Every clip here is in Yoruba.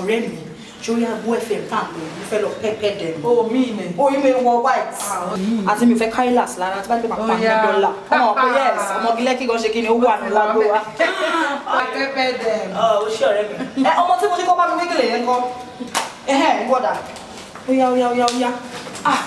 ọ̀rẹ́ mi sórí agbo fm pampo mo fẹ́ lọ pẹpẹ dẹ. o mi ni. o oh, yìí mi wọ white. Ah, oh, àti mi fẹ́ kailas lára tí bá ti pa oh, ní dọ́là. ọmọ ọkọ yes ọmọgilẹ kí gan ṣe kí ni ó wà ní lágbo wa. pẹpẹ dẹ. ọ o ṣe ọ̀rẹ́ mi. ẹ ọmọ tí mo ní kó bá mi méjìlè yẹn kọ. ẹhẹ ń gbọ́dọ̀. ó yá ó yá ó yá ah.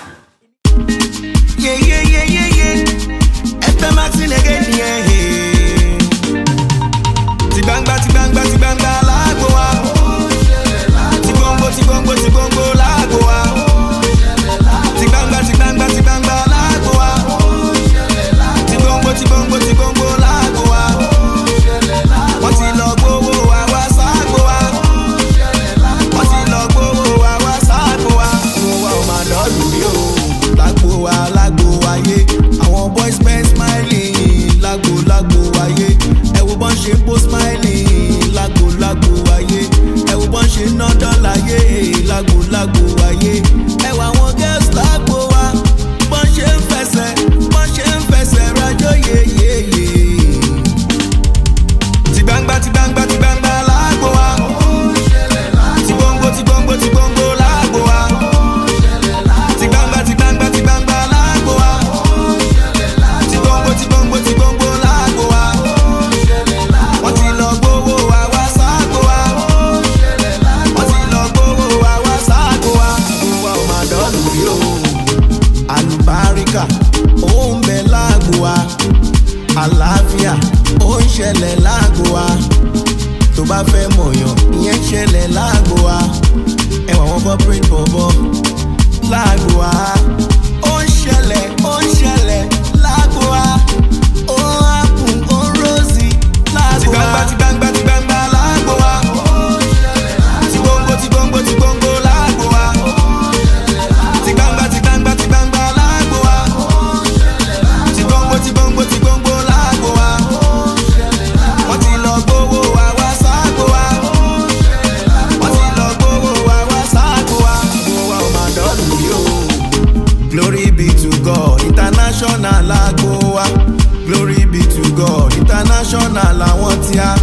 áfíríkà ó ń bẹ láàgò wa àlàáfíà ó ń ṣẹlẹ̀ láàgò wa tó bá fẹ́ mọ̀yàn ìyẹn ṣẹlẹ̀ láàgò wa ẹ̀wọ̀n wọn corporate bọ̀bọ̀. international glory be to God international làwọn tí a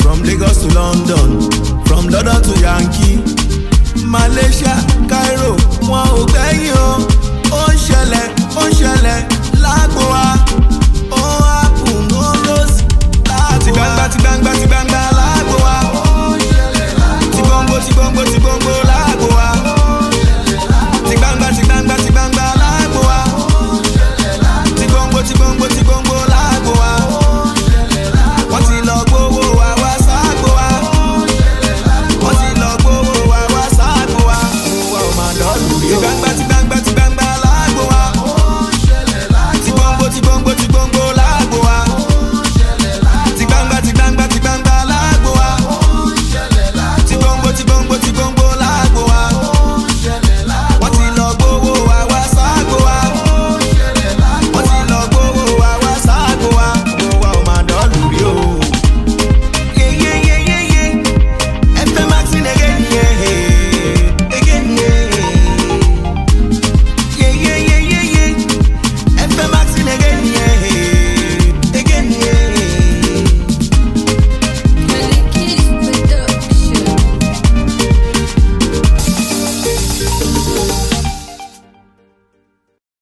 from Lagos to London from London to Yankee Malaysia. de gbọ́ngbọ́.